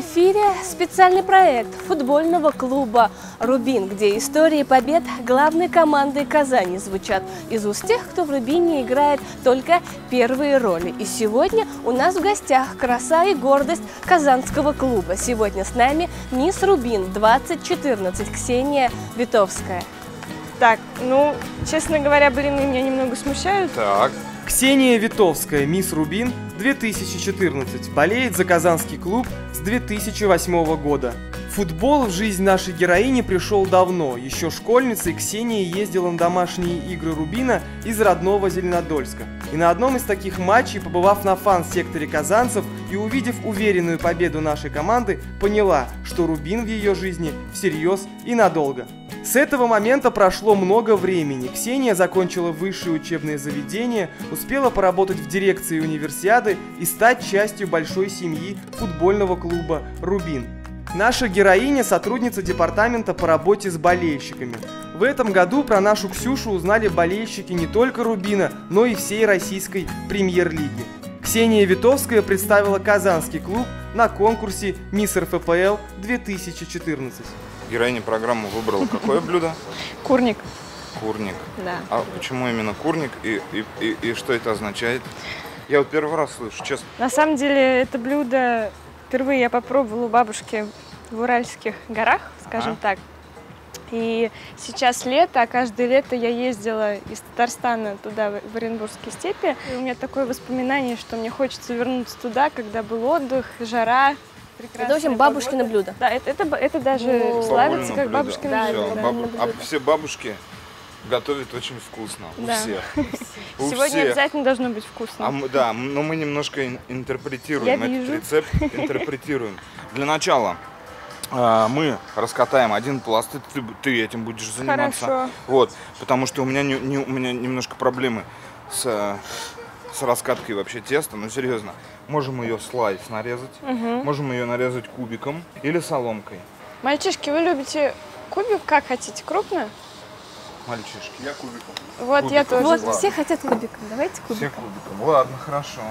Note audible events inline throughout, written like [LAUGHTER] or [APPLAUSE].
эфире специальный проект футбольного клуба «Рубин», где истории побед главной команды Казани звучат из уст тех, кто в «Рубине» играет только первые роли. И сегодня у нас в гостях краса и гордость казанского клуба. Сегодня с нами мисс Рубин 2014 Ксения Витовская. Так, ну, честно говоря, блины меня немного смущают. Так. Ксения Витовская, мисс Рубин, 2014, болеет за казанский клуб с 2008 года. Футбол в жизнь нашей героини пришел давно. Еще школьницей Ксения ездила на домашние игры Рубина из родного Зеленодольска. И на одном из таких матчей, побывав на фан-секторе казанцев и увидев уверенную победу нашей команды, поняла, что Рубин в ее жизни всерьез и надолго. С этого момента прошло много времени. Ксения закончила высшее учебное заведение, успела поработать в дирекции универсиады и стать частью большой семьи футбольного клуба «Рубин». Наша героиня – сотрудница департамента по работе с болельщиками. В этом году про нашу Ксюшу узнали болельщики не только Рубина, но и всей российской премьер-лиги. Ксения Витовская представила казанский клуб на конкурсе «Мисс РФПЛ 2014». Героиня программы выбрала какое [LAUGHS] блюдо? Курник, Курник. да. А почему именно курник и, и, и, и что это означает? Я вот первый раз слышу, честно. На самом деле, это блюдо впервые я попробовала у бабушки в Уральских горах, скажем Ага. так. И сейчас лето, а каждое лето я ездила из Татарстана туда, в Оренбургские степи. И у меня такое воспоминание, что мне хочется вернуться туда, когда был отдых, жара. Это, в прекрасная общем, бабушкино блюдо. Да, это, это, это даже Ну, славится как блюдо. бабушкино Да, блюдо. Да, баб- А все бабушки готовят очень вкусно. У Да. всех. [LAUGHS] У Сегодня всех. обязательно должно быть вкусно. А мы- да, но мы немножко ин- интерпретируем Я этот вижу. рецепт, [LAUGHS] интерпретируем. Для начала а, мы раскатаем один пласт, и ты, ты этим будешь заниматься. Хорошо. Вот, потому что у меня, не, не- у меня немножко проблемы с, с раскаткой вообще теста, ну серьезно. Можем ее слайс нарезать, можем ее нарезать кубиком или соломкой. Мальчишки, вы любите кубик как хотите? Крупно? Мальчишки. Я кубиком. Вот я Кубиком. тоже. Вот, все хотят кубиком. Давайте Все кубиком. кубиком. Ладно, хорошо.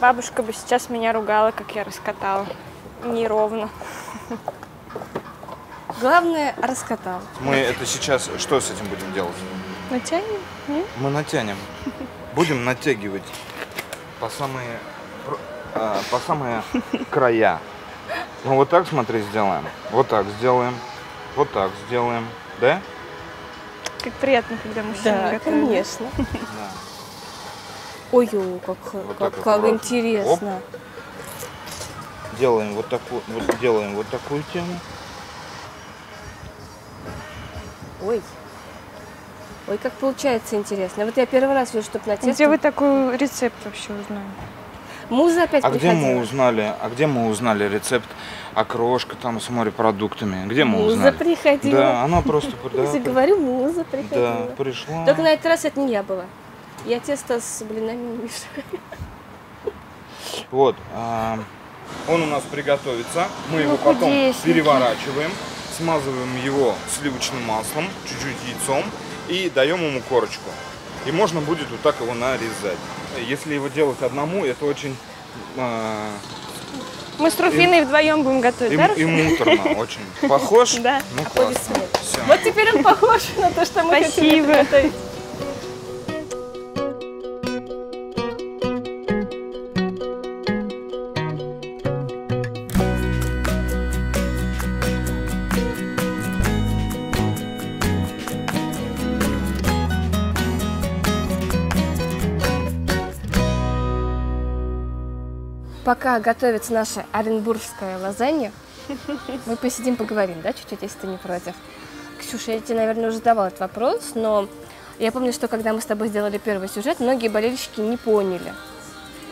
Бабушка бы сейчас меня ругала, как я раскатала. Неровно. Главное, раскатал. Мы это сейчас, что с этим будем делать? Натянем? Нет? Мы натянем. Будем натягивать по самые, а, по самые края. Ну вот так, смотри, сделаем. Вот так сделаем. Вот так сделаем. Да? Как приятно, когда мужчина Да, готовит. конечно. Да. Ой, ой, как, Вот как, как аккуратно. интересно. Делаем вот такую, вот делаем вот такую тему. Ой. Ой, как получается интересно. Вот я первый раз вижу, чтобы на тесто... Где вы такой рецепт вообще узнали? Муза опять А где приходила. мы узнали? А где мы узнали рецепт окрошка там с морепродуктами? Где мы Муза узнали? приходила. Да, она просто [LAUGHS] да, Я же говорю, муза да, приходила. пришла. Только на этот раз это не я была. Я тесто с блинами не мешаю. Вот, а, он у нас приготовится. Мы его Ну, потом худесненький. переворачиваем, смазываем его сливочным маслом, чуть-чуть яйцом и даем ему корочку. И можно будет вот так его нарезать. Если его делать одному, это очень а, Мы с Руфиной вдвоем будем готовить, и, да, и Руфина? муторно очень. Похож? [LAUGHS] Да. Ну А классно. Вот теперь он похож на то, что мы хотели Спасибо. Пока готовится наша оренбургская лазанья, мы посидим, поговорим, да, чуть-чуть, если ты не против. Ксюша, я тебе, наверное, уже задавала этот вопрос, но я помню, что когда мы с тобой сделали первый сюжет, многие болельщики не поняли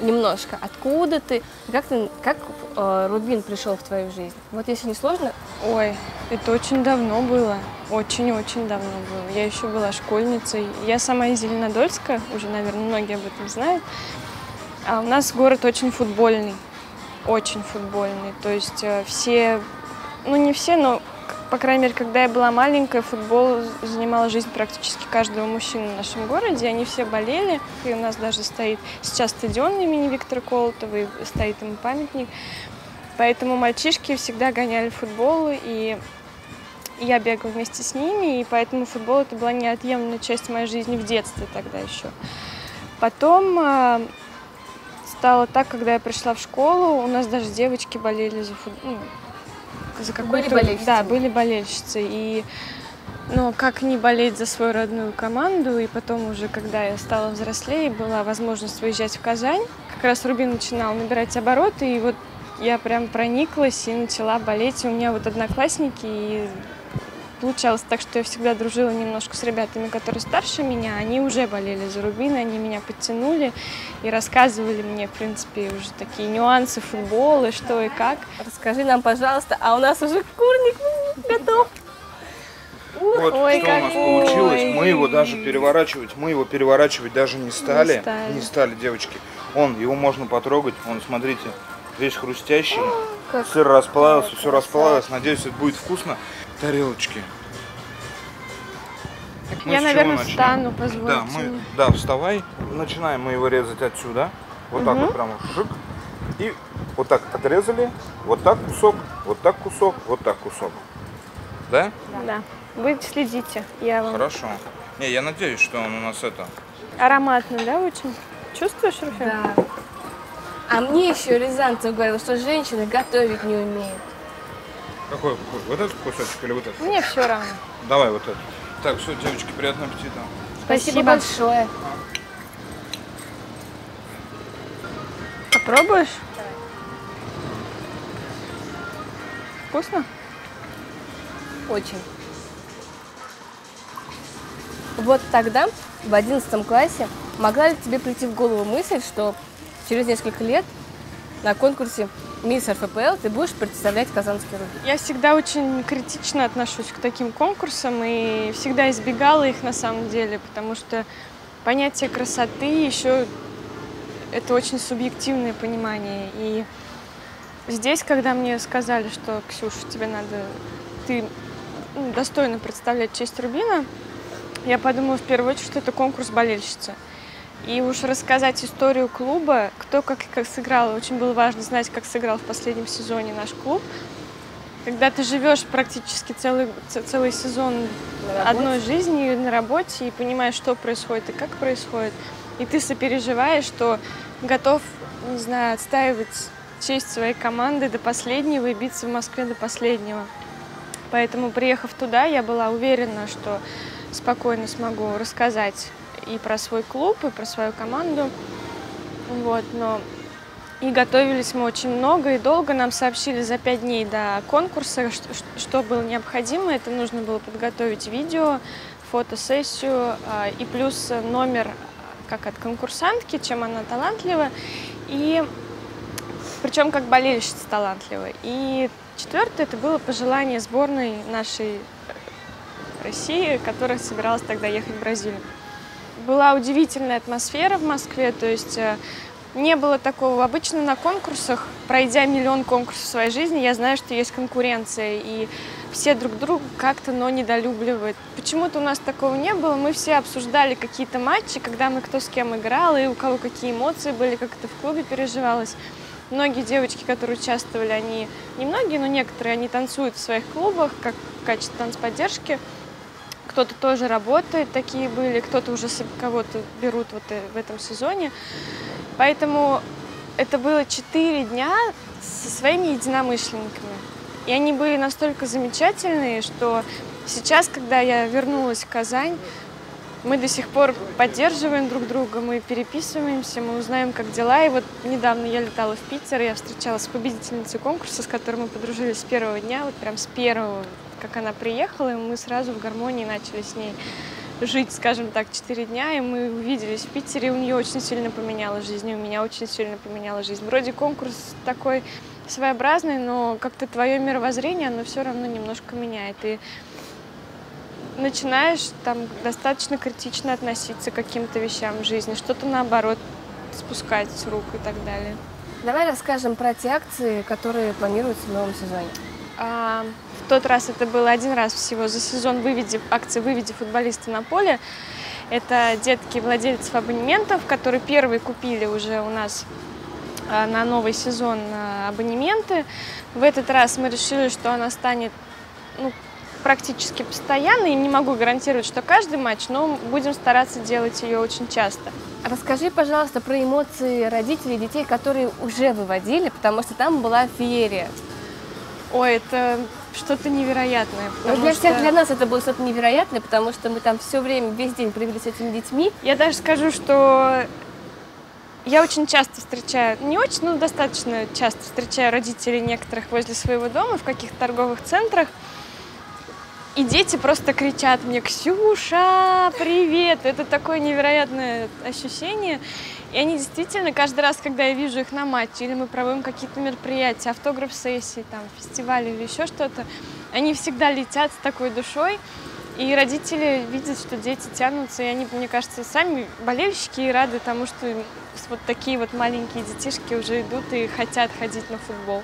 немножко, откуда ты, как, ты, как э, Рубин пришел в твою жизнь. Вот если не сложно, Ой, это очень давно было. Очень-очень давно было. Я еще была школьницей. Я сама из Зеленодольска, уже, наверное, многие об этом знают. А у нас город очень футбольный. Очень футбольный. То есть э, все, ну не все, но, по крайней мере, когда я была маленькая, футбол занимал жизнь практически каждого мужчины в нашем городе. Они все болели. И у нас даже стоит сейчас стадион имени Виктора Колотова, и стоит ему памятник. поэтому мальчишки всегда гоняли футбол, и я бегала вместе с ними, и поэтому футбол это была неотъемлемая часть моей жизни в детстве тогда еще. Потом э, стало так, когда я пришла в школу, у нас даже девочки болели за футбол. Ну, за Были болельщицы? Да, были болельщицы. И но как не болеть за свою родную команду, и потом уже, когда я стала взрослее, была возможность выезжать в Казань, как раз Рубин начинал набирать обороты, и вот я прям прониклась и начала болеть. И у меня вот одноклассники, и получалось так, что я всегда дружила немножко с ребятами, которые старше меня, они уже болели за Рубин, они меня подтянули и рассказывали мне, в принципе, уже такие нюансы футбола, что и как. Расскажи нам, пожалуйста, а у нас уже курник м, готов. Вот Ой, что у нас какой. получилось. Мы его даже переворачивать, мы его переворачивать даже не стали. стали. Не стали, девочки. Он, его можно потрогать. Он, смотрите, весь хрустящий. Как Сыр расплавился, все расплавилось. Надеюсь, это будет вкусно. Тарелочки. Мы я, наверное, начнем? встану, позвольте. Да, мы, да, вставай. Начинаем мы его резать отсюда. Вот так вот прямо шик. И вот так отрезали. Вот так кусок, вот так кусок, вот так кусок. Да? Да. Вы следите, я вам. Хорошо. Не, я надеюсь, что он у нас это. Ароматно, да, очень? Чувствуешь, Руфин? Да. А мне еще Рязанцев говорил, что женщины готовить не умеют. Какой? Вот этот кусочек или вот этот? Мне все равно. Давай вот этот. Так, все, девочки, приятного аппетита. Спасибо, большое. Попробуешь? Вкусно? Очень. Вот тогда, в одиннадцатом классе, могла ли тебе прийти в голову мысль, что через несколько лет на конкурсе Мисс РФПЛ ты будешь представлять Казанский Рубин? Я всегда очень критично отношусь к таким конкурсам и всегда избегала их на самом деле, потому что понятие красоты еще это очень субъективное понимание. И здесь, когда мне сказали, что Ксюш, тебе надо, ты ну, достойно представлять честь Рубина, я подумала в первую очередь, что это конкурс болельщицы. И уж рассказать историю клуба, кто как, как сыграл. Очень было важно знать, как сыграл в последнем сезоне наш клуб. Когда ты живешь практически целый, целый сезон одной жизни на работе и понимаешь, что происходит и как происходит, и ты сопереживаешь, что готов, не знаю, отстаивать честь своей команды до последнего и биться в Москве до последнего. Поэтому, приехав туда, я была уверена, что спокойно смогу рассказать и про свой клуб, и про свою команду. Вот, но и готовились мы очень много и долго. Нам сообщили за пять дней до конкурса, что, что было необходимо. Это нужно было подготовить видео, фотосессию а, и плюс номер как от конкурсантки, чем она талантлива. И причем как болельщица талантливая. И четвертое это было пожелание сборной нашей России, которая собиралась тогда ехать в Бразилию. Была удивительная атмосфера в Москве, то есть э, не было такого. Обычно на конкурсах, пройдя миллион конкурсов в своей жизни, я знаю, что есть конкуренция, и все друг друга как-то, но недолюбливают. Почему-то у нас такого не было. Мы все обсуждали какие-то матчи, когда мы кто с кем играл, и у кого какие эмоции были, как это в клубе переживалось. Многие девочки, которые участвовали, они, не многие, но некоторые, они танцуют в своих клубах, как в качестве танцподдержки. Кто-то тоже работает, такие были, кто-то уже кого-то берут вот э, в этом сезоне. Поэтому это было четыре дня со своими единомышленниками. И они были настолько замечательные, что сейчас, когда я вернулась в Казань, мы до сих пор поддерживаем друг друга, мы переписываемся, мы узнаем, как дела. И вот недавно я летала в Питер, я встречалась с победительницей конкурса, с которой мы подружились с первого дня, вот прям с первого, как она приехала, и мы сразу в гармонии начали с ней жить, скажем так, четыре дня, и мы увиделись в Питере, и у нее очень сильно поменялась жизнь, и у меня очень сильно поменялась жизнь. Вроде конкурс такой своеобразный, но как-то твое мировоззрение, оно все равно немножко меняет. И начинаешь там достаточно критично относиться к каким-то вещам в жизни, что-то наоборот спускать с рук и так далее. Давай расскажем про те акции, которые планируются в новом сезоне. А, в тот раз это было один раз всего за сезон выведи, акции «Выведи футболиста на поле». Это детки владельцев абонементов, которые первые купили уже у нас а, на новый сезон а, абонементы. В этот раз мы решили, что она станет ну, практически постоянной. Не могу гарантировать, что каждый матч, но будем стараться делать ее очень часто. Расскажи, пожалуйста, про эмоции родителей детей, которые уже выводили, потому что там была феерия. Ой, это что-то невероятное. Но для всех, для нас это было что-то невероятное, потому что мы там все время, весь день провели с этими детьми. Я даже скажу, что я очень часто встречаю, не очень, но достаточно часто встречаю родителей некоторых возле своего дома в каких-то торговых центрах. И дети просто кричат мне, Ксюша, привет! Это такое невероятное ощущение. И они действительно, каждый раз, когда я вижу их на матче, или мы проводим какие-то мероприятия, автограф-сессии, там, фестивали или еще что-то, они всегда летят с такой душой. И родители видят, что дети тянутся, и они, мне кажется, сами болельщики и рады тому, что вот такие вот маленькие детишки уже идут и хотят ходить на футбол.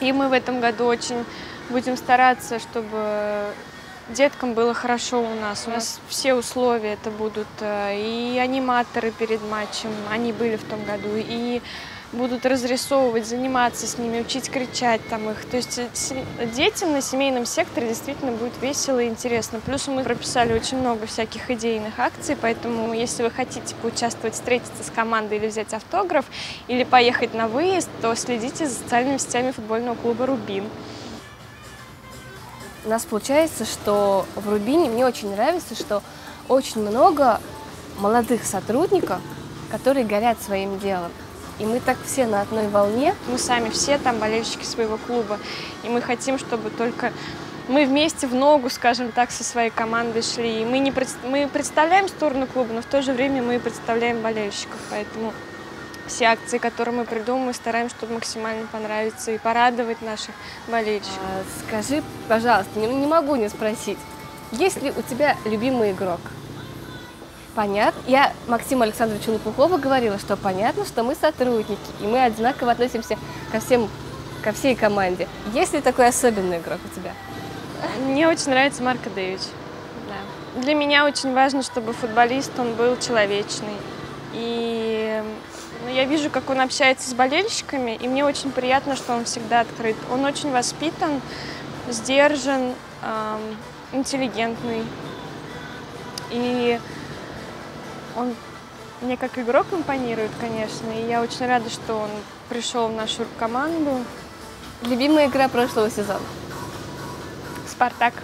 И мы в этом году очень будем стараться, чтобы деткам было хорошо у нас. У нас все условия это будут. Э, и аниматоры перед матчем, они были в том году, и будут разрисовывать, заниматься с ними, учить кричать там их. То есть э, детям на семейном секторе действительно будет весело и интересно. Плюс мы прописали очень много всяких идейных акций, поэтому если вы хотите поучаствовать, встретиться с командой или взять автограф, или поехать на выезд, то следите за социальными сетями футбольного клуба «Рубин». У нас получается, что в Рубине мне очень нравится, что очень много молодых сотрудников, которые горят своим делом. И мы так все на одной волне. Мы сами все там болельщики своего клуба. И мы хотим, чтобы только мы вместе в ногу, скажем так, со своей командой шли. И мы, не, мы представляем сторону клуба, но в то же время мы представляем болельщиков. Поэтому все акции, которые мы придумываем, мы стараемся, чтобы максимально понравиться и порадовать наших болельщиков. А, скажи, пожалуйста, не, не могу не спросить, есть ли у тебя любимый игрок? Понятно. Я Максиму Александровичу Лопухову говорила, что понятно, что мы сотрудники, и мы одинаково относимся ко всем, ко всей команде. Есть ли такой особенный игрок у тебя? Мне очень нравится Марко Дэвич. Да. Для меня очень важно, чтобы футболист, он был человечный. И ну, я вижу, как он общается с болельщиками, и мне очень приятно, что он всегда открыт. Он очень воспитан, сдержан, эм, интеллигентный. И он мне как игрок импонирует, конечно, и я очень рада, что он пришел в нашу команду. Любимая игра прошлого сезона? «Спартак».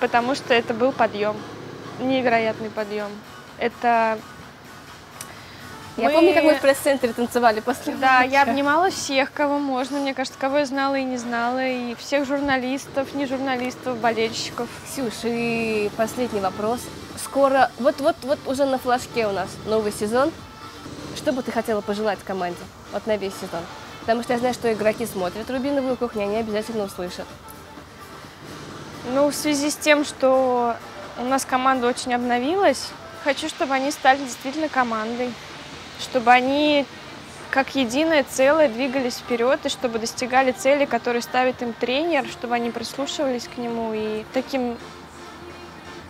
Потому что это был подъем, невероятный подъем. Это я мы... помню, как мы в пресс-центре танцевали после Да, матча. я обнимала всех, кого можно, мне кажется, кого я знала и не знала, и всех журналистов, не журналистов, болельщиков. Ксюш, и последний вопрос. Скоро, вот-вот-вот уже на флажке у нас новый сезон. Что бы ты хотела пожелать команде вот на весь сезон? Потому что я знаю, что игроки смотрят «Рубиновую кухню», они обязательно услышат. Ну, в связи с тем, что у нас команда очень обновилась, хочу, чтобы они стали действительно командой чтобы они как единое целое двигались вперед и чтобы достигали цели, которые ставит им тренер, чтобы они прислушивались к нему и таким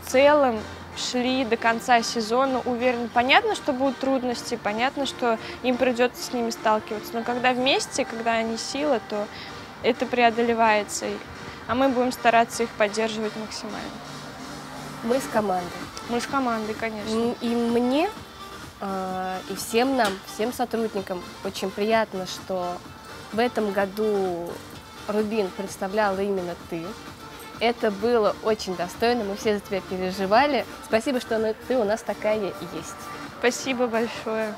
целым шли до конца сезона уверен. Понятно, что будут трудности, понятно, что им придется с ними сталкиваться, но когда вместе, когда они сила, то это преодолевается, а мы будем стараться их поддерживать максимально. Мы с командой. Мы с командой, конечно. И мне и всем нам, всем сотрудникам очень приятно, что в этом году Рубин представляла именно ты. Это было очень достойно, мы все за тебя переживали. Спасибо, что ты у нас такая есть. Спасибо большое.